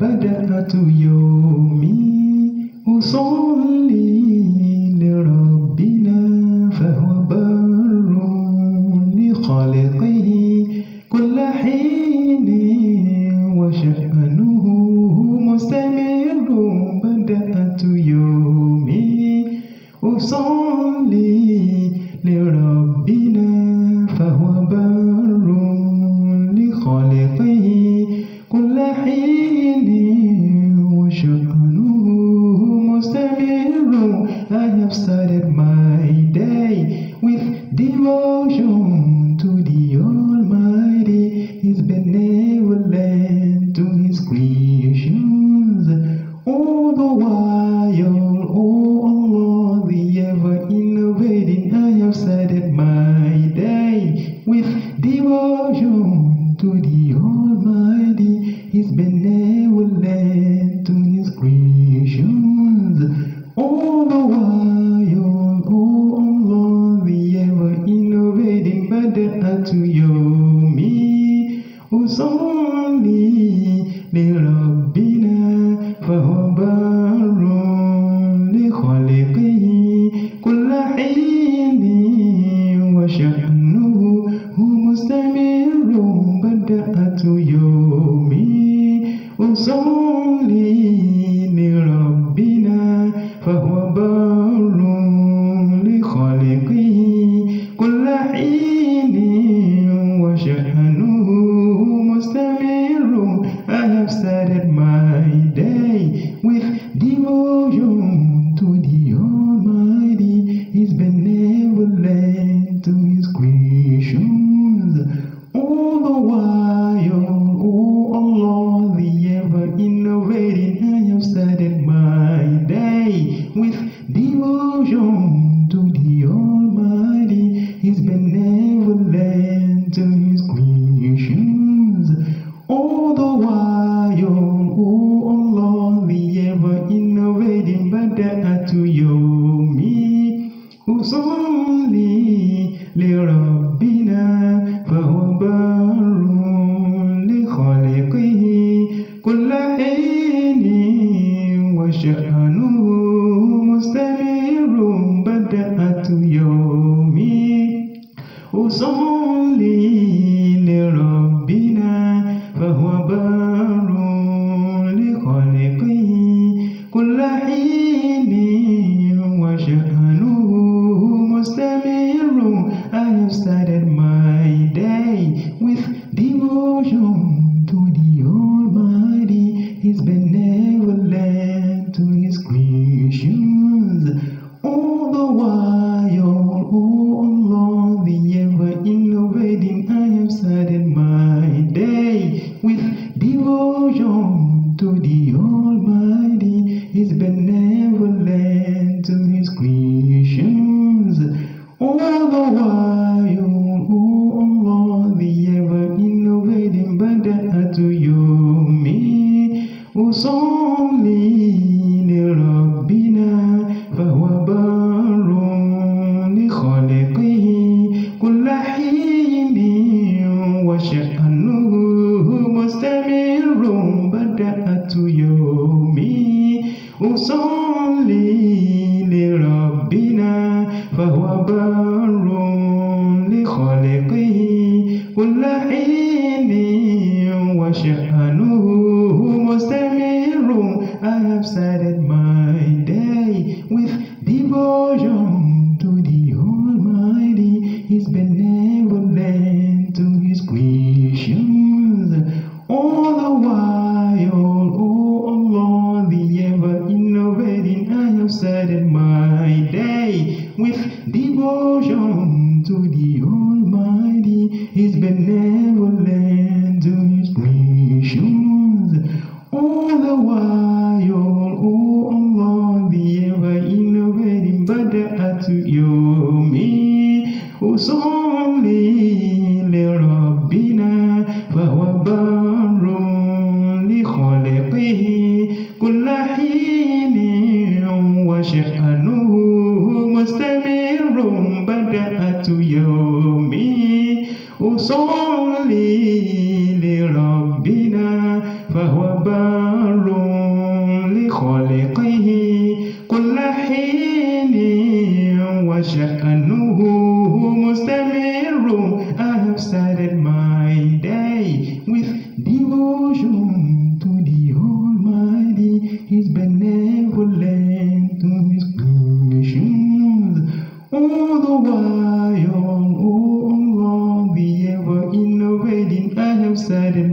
badalatu yomi usoli. started my day with devotion to the Almighty, His benevolence to His creations. All the while, oh Lord, the ever innovating Badr to you, me, oh, who's only Yomi, Usali, Lirabina, Fahobah. بدأت يومي وصلي لربنا فهو بار لخلقه كل حين who's only joy to the Almighty. صلي لربنا فهو بار لخالقه كل حين وشأنه مستمر. I have He's benevolent to his creations. All the while, oh Allah, the ever innovating Bada to you, me, who solely لربنا فهو بار لخلقه كل حين وشأن I have